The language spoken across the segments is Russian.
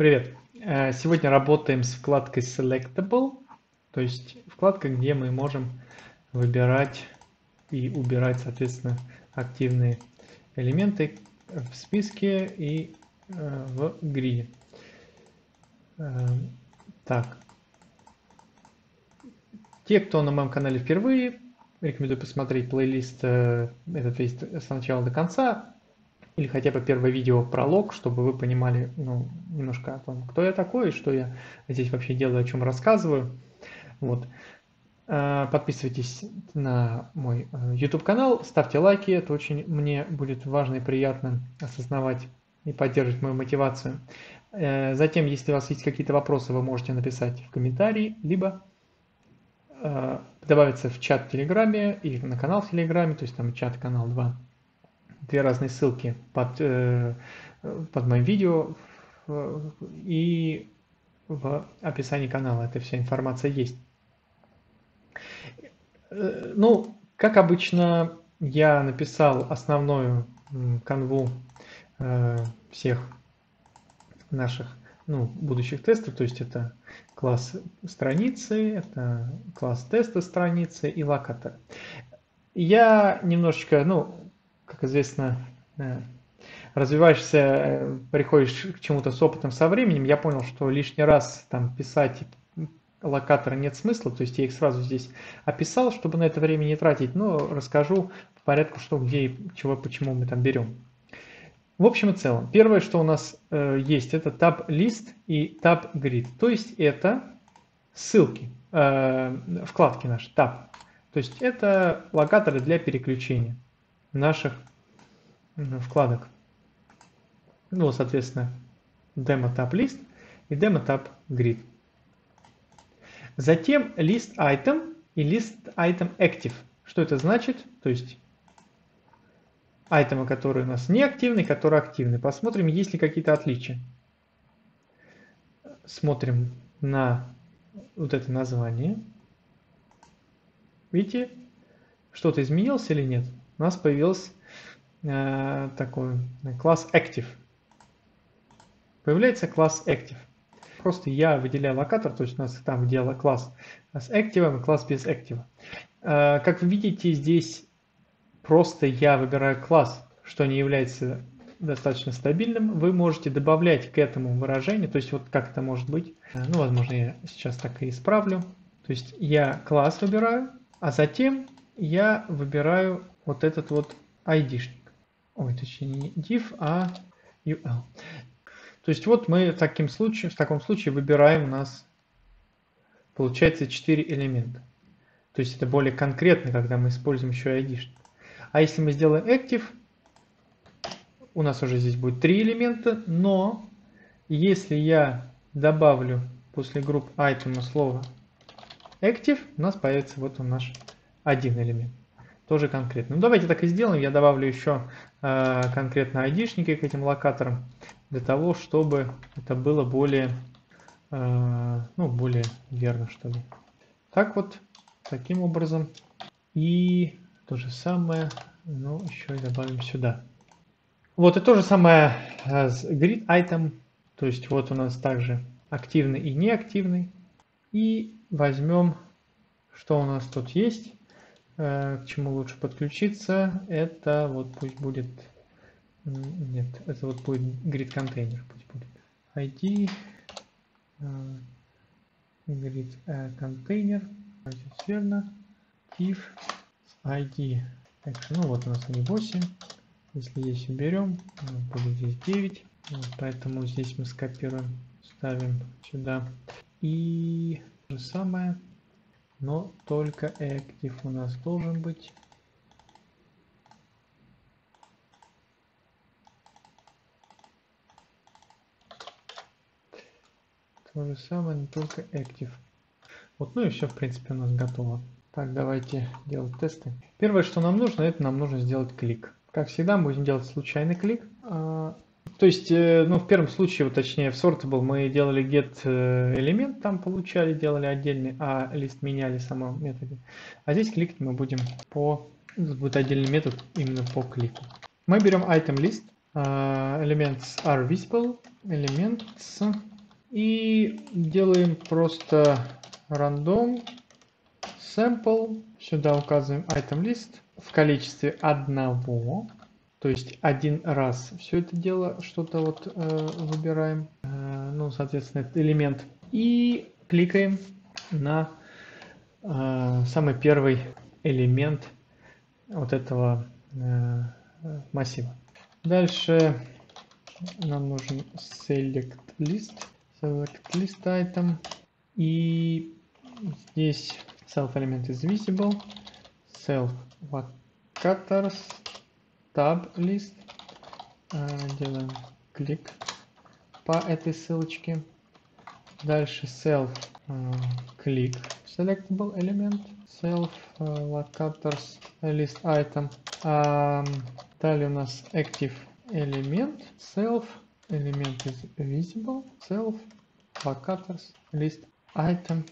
Привет! Э, сегодня работаем с вкладкой Selectable, то есть вкладка, где мы можем выбирать и убирать, соответственно, активные элементы в списке и э, в гриде. Э, так. Те, кто на моем канале впервые, рекомендую посмотреть плейлист этот весь с начала до конца или хотя бы первое видео пролог, чтобы вы понимали ну, немножко о том, кто я такой и что я здесь вообще делаю, о чем рассказываю. Вот. А, подписывайтесь на мой э, YouTube канал, ставьте лайки, это очень мне будет важно и приятно осознавать и поддерживать мою мотивацию. Э, затем, если у вас есть какие-то вопросы, вы можете написать в комментарии, либо э, добавиться в чат в Телеграме или на канал в Телеграме, то есть там чат, канал 2 две разные ссылки под, э, под моим видео и в описании канала эта вся информация есть. Э, ну, как обычно, я написал основную канву э, всех наших ну, будущих тестов, то есть это класс страницы, это класс теста страницы и локатор. Я немножечко, ну, как известно, э, развиваешься, э, приходишь к чему-то с опытом со временем, я понял, что лишний раз там писать локаторы нет смысла, то есть я их сразу здесь описал, чтобы на это время не тратить, но расскажу по порядку, что где и чего, почему мы там берем. В общем и целом, первое, что у нас э, есть, это tab list и tab grid, то есть это ссылки, э, вкладки наши, tab. То есть это локаторы для переключения наших вкладок. Ну, соответственно, demo tab list и demo tab grid. Затем list item и list item active. Что это значит? То есть айтемы, которые у нас не активны, которые активны. Посмотрим, есть ли какие-то отличия. Смотрим на вот это название. Видите, что-то изменилось или нет? У нас появился э, такой класс Active. Появляется класс Active. Просто я выделяю локатор, то есть у нас там где класс с Active и класс без Active. Э, как вы видите, здесь просто я выбираю класс, что не является достаточно стабильным. Вы можете добавлять к этому выражению, то есть вот как это может быть. Э, ну, возможно, я сейчас так и исправлю. То есть я класс выбираю, а затем я выбираю вот этот вот ID-шник ой, точнее не div, а ul. То есть вот мы таким случаем, в таком случае выбираем у нас, получается, 4 элемента. То есть это более конкретно, когда мы используем еще id. -шник. А если мы сделаем active, у нас уже здесь будет 3 элемента, но если я добавлю после групп item слово active, у нас появится вот он наш один элемент тоже конкретно. Ну, давайте так и сделаем. Я добавлю еще э, конкретно айдишники к этим локаторам, для того, чтобы это было более, э, ну, более верно, что ли. Так вот, таким образом. И то же самое, ну, еще и добавим сюда. Вот и то же самое э, с grid item. То есть вот у нас также активный и неактивный. И возьмем, что у нас тут есть. Э, к чему лучше подключиться, это вот пусть будет, нет, это вот будет grid контейнер, пусть будет. ID, grid э, контейнер, здесь верно, div ID, ну вот у нас они 8, если есть уберем, будет здесь 9, вот, поэтому здесь мы скопируем, ставим сюда, и то же самое, но только active у нас должен быть. То же самое, но только active. Вот, ну и все, в принципе, у нас готово. Так, давайте делать тесты. Первое, что нам нужно, это нам нужно сделать клик. Как всегда, мы будем делать случайный клик. То есть, э, ну, в первом случае, вот, точнее, в Sortable мы делали get э, элемент, там получали, делали отдельный, а лист меняли в самом методе. А здесь кликать мы будем по, будет отдельный метод именно по клику. Мы берем item list, э, elements are visible, elements И делаем просто random sample. Сюда указываем item list в количестве одного. То есть один раз все это дело что-то вот э, выбираем. Э, ну, соответственно, этот элемент. И кликаем на э, самый первый элемент вот этого э, массива. Дальше нам нужен select list, select list item, и здесь self element is visible, self cutters, tab list, делаем клик по этой ссылочке, дальше self click selectable element, self cutters list item, далее у нас active элемент self элемент is visible self locators list item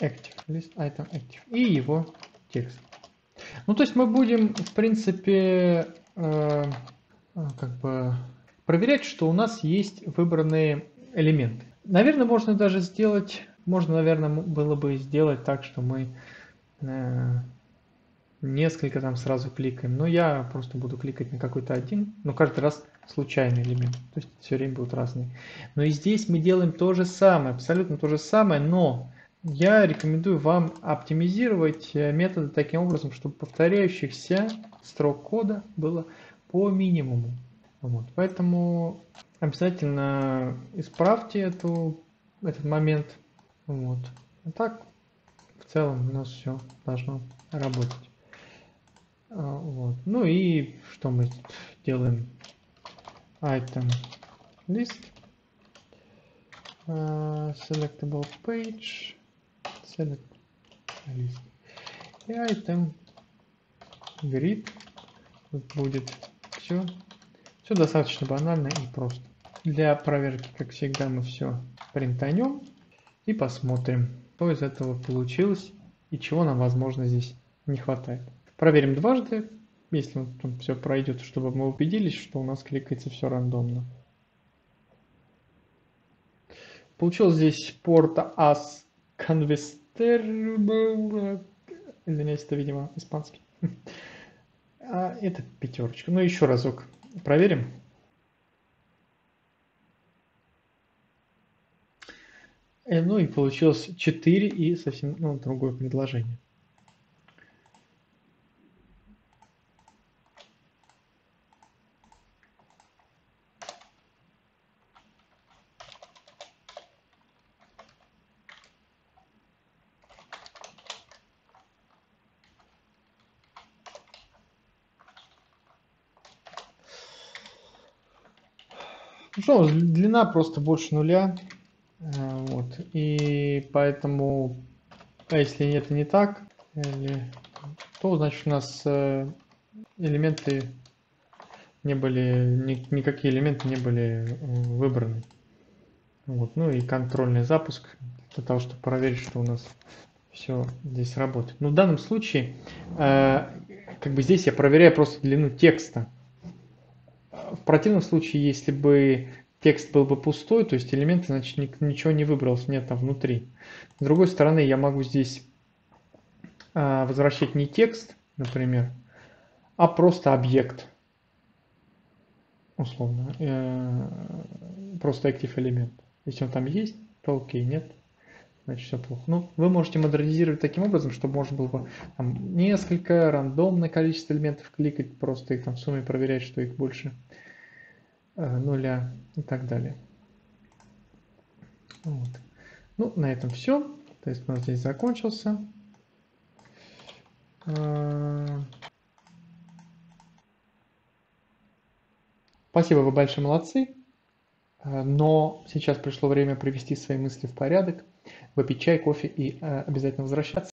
active list item active и его текст ну то есть мы будем в принципе э, э, как бы проверять что у нас есть выбранные элементы наверное можно даже сделать можно наверное было бы сделать так что мы э, несколько там сразу кликаем. Но я просто буду кликать на какой-то один, но каждый раз случайный элемент. То есть все время будут разные. Но и здесь мы делаем то же самое, абсолютно то же самое, но я рекомендую вам оптимизировать э, методы таким образом, чтобы повторяющихся строк кода было по минимуму. Вот. Поэтому обязательно исправьте эту, этот момент. Вот. А так в целом у нас все должно работать. А, вот. Ну и что мы делаем? Item list, uh, selectable page, select list и item grid будет все все достаточно банально и просто. Для проверки как всегда мы все принтанем и посмотрим что из этого получилось и чего нам возможно здесь не хватает. Проверим дважды, если он все пройдет, чтобы мы убедились, что у нас кликается все рандомно. Получил здесь порта as convertible. Извиняюсь, это, видимо, испанский. А это пятерочка. Ну, еще разок проверим. Э, ну и получилось 4 и совсем ну, другое предложение. Ну длина просто больше нуля. Э, вот. И поэтому, а если это не так, то значит у нас э, элементы не были, ни, никакие элементы не были э, выбраны. Вот. Ну и контрольный запуск для того, чтобы проверить, что у нас все здесь работает. Но в данном случае, как бы здесь я проверяю просто длину текста в противном случае, если бы текст был бы пустой, то есть элементы, значит, ничего не выбралось, нет там внутри. С другой стороны, я могу здесь а, возвращать не текст, например, а просто объект, условно, э, просто active элемент. Если он там есть, то окей, нет, значит все плохо. Ну, вы можете модернизировать таким образом, чтобы можно было бы там, несколько рандомное количество элементов кликать, просто их там в сумме проверять, что их больше э, нуля и так далее. Вот. Ну, на этом все. То есть у нас здесь закончился. Э, спасибо, вы большие молодцы. Э, но сейчас пришло время привести свои мысли в порядок выпить чай, кофе и э, обязательно возвращаться.